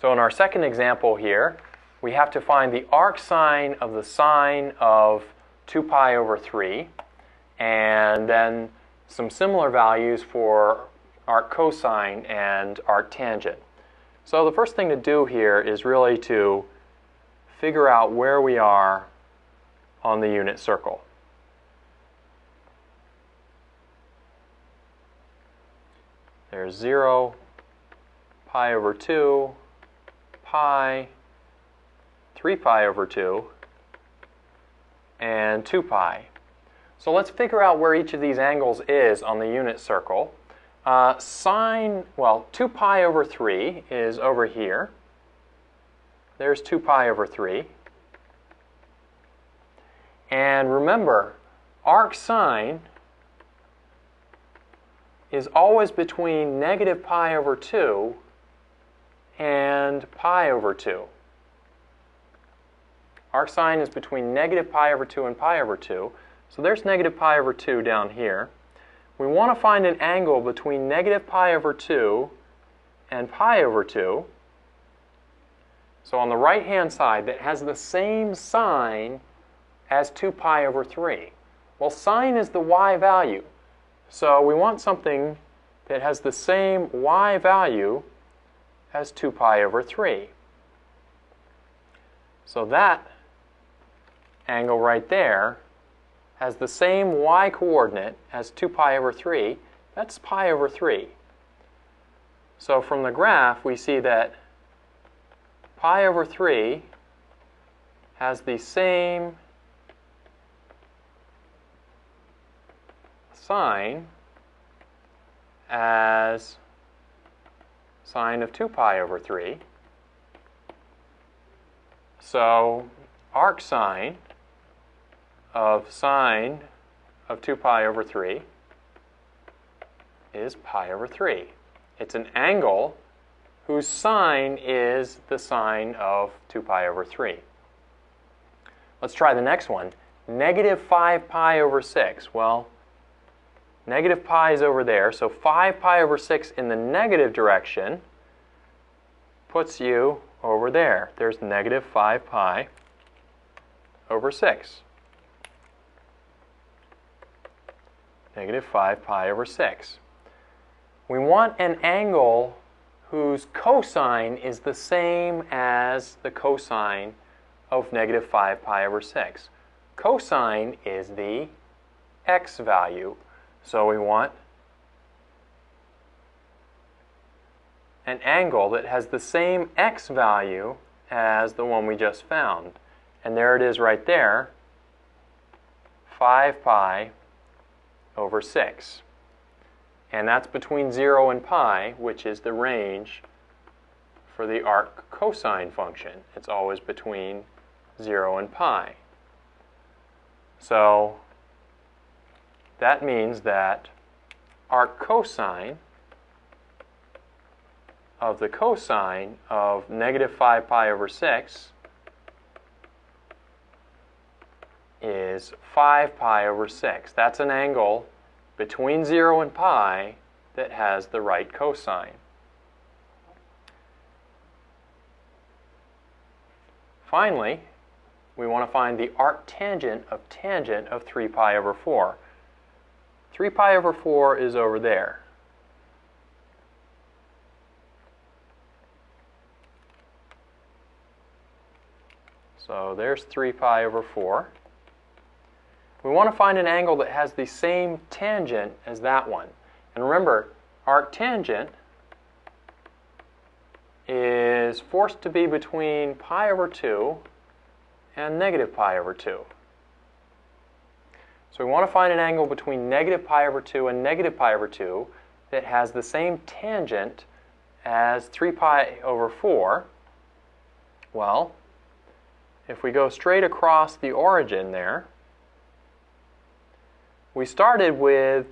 So in our second example here, we have to find the arc sine of the sine of 2 pi over 3, and then some similar values for arc cosine and arc tangent. So the first thing to do here is really to figure out where we are on the unit circle. There's 0, pi over 2, pi, 3 pi over 2, and 2 pi. So let's figure out where each of these angles is on the unit circle. Uh, sine, well, 2 pi over 3 is over here. There's 2 pi over 3. And remember, arc sine is always between negative pi over 2 and pi over 2. Arc sine is between negative pi over 2 and pi over 2. So there's negative pi over 2 down here. We want to find an angle between negative pi over 2 and pi over 2. So on the right-hand side, that has the same sine as 2 pi over 3. Well, sine is the y value. So we want something that has the same y value as 2 pi over 3. So that angle right there has the same y coordinate as 2 pi over 3. That's pi over 3. So from the graph, we see that pi over 3 has the same sine as sine of 2 pi over 3. So arc sine of sine of 2 pi over 3 is pi over 3. It's an angle whose sine is the sine of 2 pi over 3. Let's try the next one. Negative 5 pi over 6. Well, negative pi is over there, so 5 pi over 6 in the negative direction puts you over there. There's negative 5 pi over 6. Negative 5 pi over 6. We want an angle whose cosine is the same as the cosine of negative 5 pi over 6. Cosine is the x value, so we want an angle that has the same x value as the one we just found. And there it is right there, 5 pi over 6. And that's between 0 and pi, which is the range for the arc cosine function. It's always between 0 and pi. So that means that arc cosine of the cosine of negative 5 pi over 6 is 5 pi over 6. That's an angle between 0 and pi that has the right cosine. Finally, we want to find the arctangent of tangent of 3 pi over 4. 3 pi over 4 is over there. So there's 3 pi over 4. We want to find an angle that has the same tangent as that one. And remember, arctangent is forced to be between pi over 2 and negative pi over 2. So we want to find an angle between negative pi over 2 and negative pi over 2 that has the same tangent as 3 pi over 4. Well, if we go straight across the origin there, we started with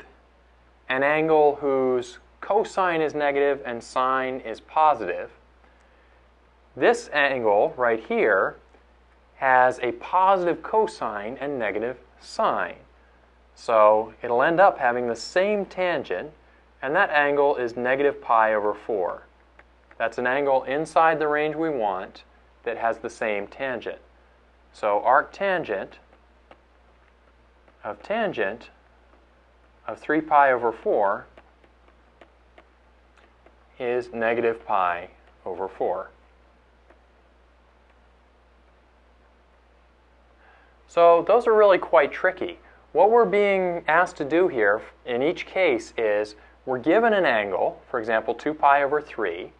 an angle whose cosine is negative and sine is positive. This angle right here has a positive cosine and negative sine. So it'll end up having the same tangent, and that angle is negative pi over 4. That's an angle inside the range we want that has the same tangent. So arctangent of tangent of 3 pi over 4 is negative pi over 4. So those are really quite tricky. What we're being asked to do here in each case is we're given an angle, for example 2 pi over 3.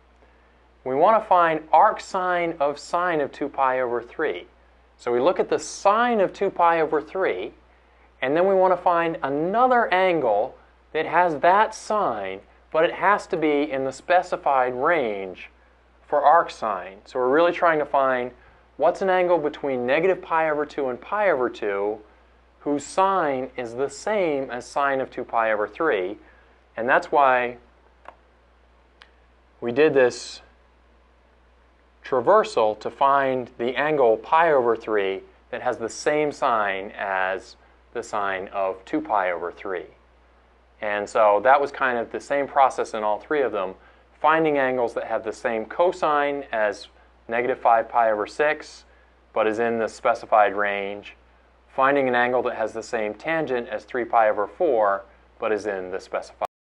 We want to find arc sine of sine of 2 pi over 3. So we look at the sine of 2 pi over 3, and then we want to find another angle that has that sine, but it has to be in the specified range for arc sine. So we're really trying to find what's an angle between negative pi over 2 and pi over 2 whose sine is the same as sine of 2 pi over 3. And that's why we did this traversal to find the angle pi over 3 that has the same sine as the sine of 2 pi over 3. And so that was kind of the same process in all three of them, finding angles that have the same cosine as negative 5 pi over 6, but is in the specified range, finding an angle that has the same tangent as 3 pi over 4, but is in the specified